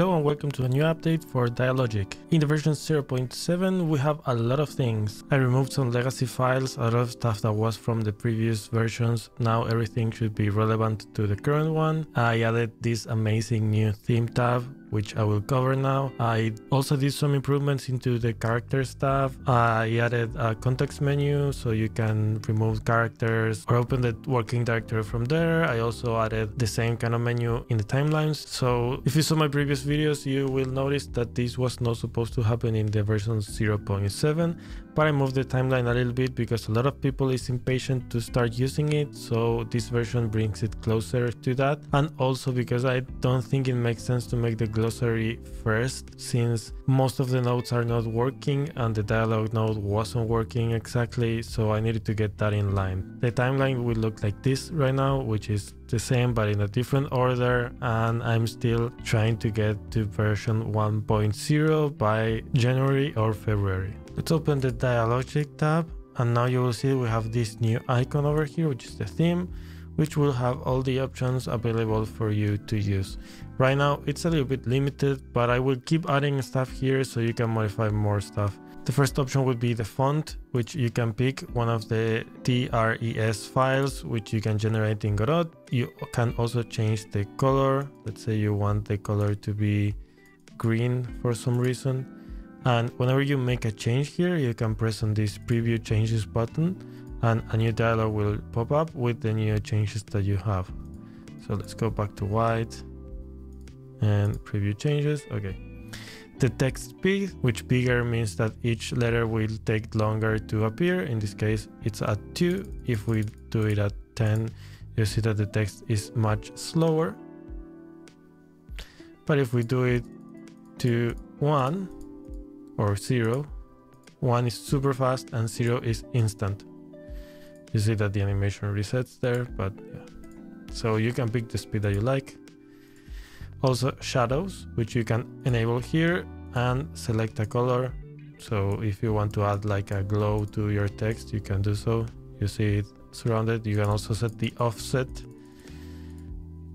Hello and welcome to a new update for Dialogic. In the version 0.7 we have a lot of things. I removed some legacy files, a lot of stuff that was from the previous versions. Now everything should be relevant to the current one. I added this amazing new theme tab which I will cover now. I also did some improvements into the character stuff. I added a context menu so you can remove characters or open the working directory from there. I also added the same kind of menu in the timelines. So if you saw my previous videos, you will notice that this was not supposed to happen in the version 0.7 but I moved the timeline a little bit because a lot of people is impatient to start using it so this version brings it closer to that and also because I don't think it makes sense to make the glossary first since most of the nodes are not working and the dialogue node wasn't working exactly so I needed to get that in line. The timeline will look like this right now which is the same but in a different order and I'm still trying to get to version 1.0 by January or February. Let's open the Dialogic tab and now you will see we have this new icon over here which is the theme which will have all the options available for you to use. Right now it's a little bit limited but I will keep adding stuff here so you can modify more stuff. The first option would be the font, which you can pick one of the TRES files, which you can generate in Godot. You can also change the color. Let's say you want the color to be green for some reason. And whenever you make a change here, you can press on this preview changes button and a new dialog will pop up with the new changes that you have. So let's go back to white and preview changes. Okay. The text big, which bigger means that each letter will take longer to appear. In this case, it's at 2. If we do it at 10, you see that the text is much slower. But if we do it to 1 or 0, 1 is super fast and 0 is instant. You see that the animation resets there, but yeah. So you can pick the speed that you like. Also shadows, which you can enable here and select a color. So if you want to add like a glow to your text, you can do so. You see it surrounded. You can also set the offset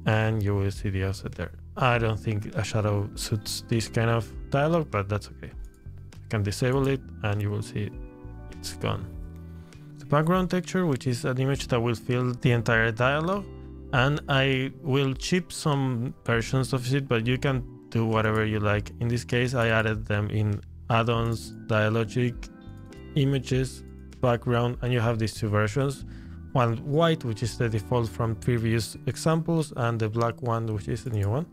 and you will see the offset there. I don't think a shadow suits this kind of dialogue, but that's okay. You can disable it and you will see it. it's gone. Background texture, which is an image that will fill the entire dialogue and I will chip some versions of it, but you can do whatever you like. In this case, I added them in add-ons, dialogic, images, background, and you have these two versions. One white, which is the default from previous examples, and the black one, which is the new one.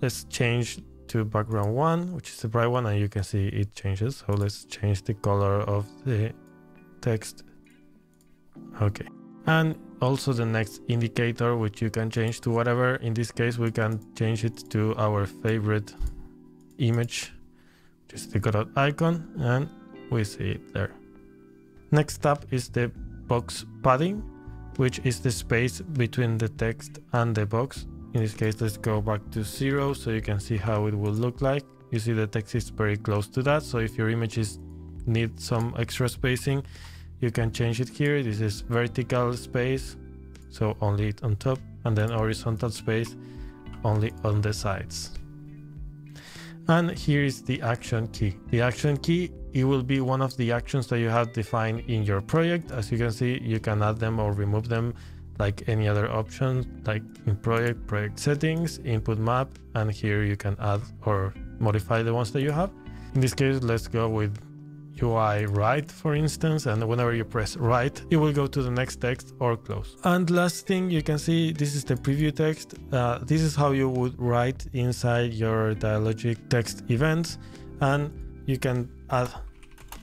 Let's change to background one, which is the bright one, and you can see it changes. So let's change the color of the text. Okay. And also the next indicator which you can change to whatever in this case we can change it to our favorite image which is the Godot icon and we see it there. Next up is the box padding which is the space between the text and the box. In this case let's go back to zero so you can see how it will look like. You see the text is very close to that so if your images need some extra spacing you can change it here. This is vertical space so only on top and then horizontal space only on the sides. And here is the action key. The action key it will be one of the actions that you have defined in your project. As you can see you can add them or remove them like any other option like in project project settings input map and here you can add or modify the ones that you have. In this case let's go with UI right, for instance, and whenever you press right, it will go to the next text or close. And last thing you can see, this is the preview text. Uh, this is how you would write inside your Dialogic text events, and you can add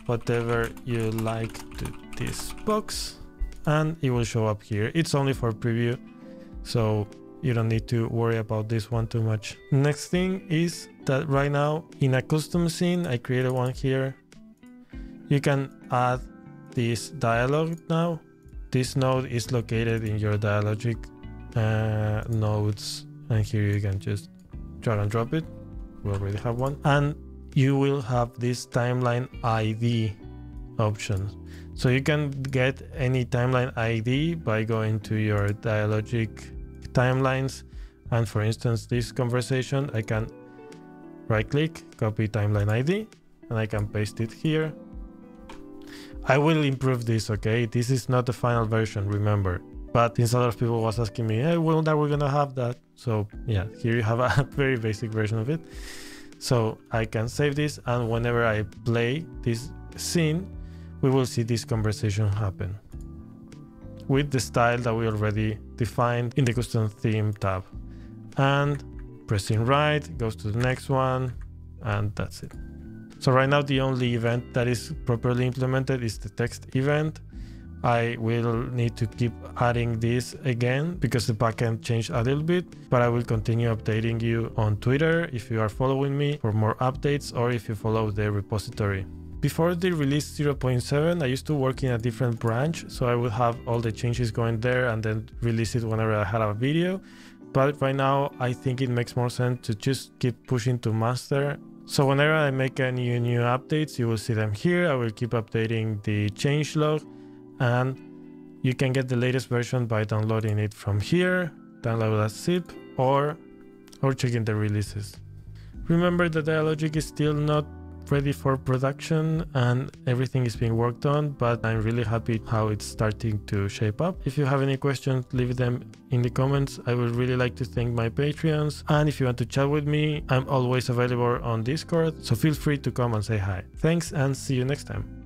whatever you like to this box, and it will show up here. It's only for preview, so you don't need to worry about this one too much. Next thing is that right now in a custom scene, I created one here you can add this dialog now. This node is located in your dialogic uh, nodes and here you can just drag and drop it. We already have one. And you will have this timeline ID option. So you can get any timeline ID by going to your dialogic timelines. And for instance, this conversation, I can right click, copy timeline ID, and I can paste it here. I will improve this, okay? This is not the final version, remember. But lot of people was asking me, hey, when are we gonna have that? So yeah, here you have a very basic version of it. So I can save this and whenever I play this scene, we will see this conversation happen with the style that we already defined in the custom theme tab. And pressing right goes to the next one and that's it. So right now the only event that is properly implemented is the text event. I will need to keep adding this again because the backend changed a little bit, but I will continue updating you on Twitter if you are following me for more updates or if you follow the repository. Before the release 0.7, I used to work in a different branch, so I would have all the changes going there and then release it whenever I had a video. But right now, I think it makes more sense to just keep pushing to master. So whenever I make any new updates, you will see them here. I will keep updating the changelog and you can get the latest version by downloading it from here, download as zip or, or checking the releases. Remember that Dialogic is still not ready for production and everything is being worked on, but I'm really happy how it's starting to shape up. If you have any questions, leave them in the comments. I would really like to thank my Patreons. And if you want to chat with me, I'm always available on Discord, so feel free to come and say hi. Thanks and see you next time.